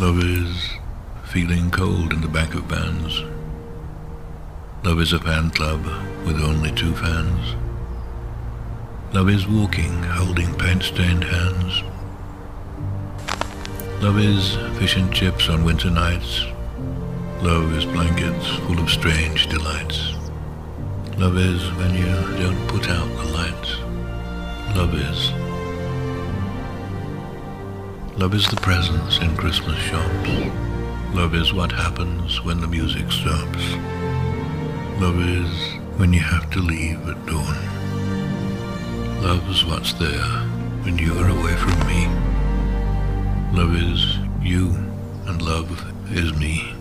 Love is feeling cold in the back of vans. Love is a fan club with only two fans. Love is walking, holding paint-stained hands. Love is fish and chips on winter nights. Love is blankets full of strange delights. Love is when you don't put out the lights. Love is. Love is the presents in Christmas shops. Love is what happens when the music stops. Love is when you have to leave at dawn. Love's what's there when you are away from me. Love is you, and love is me.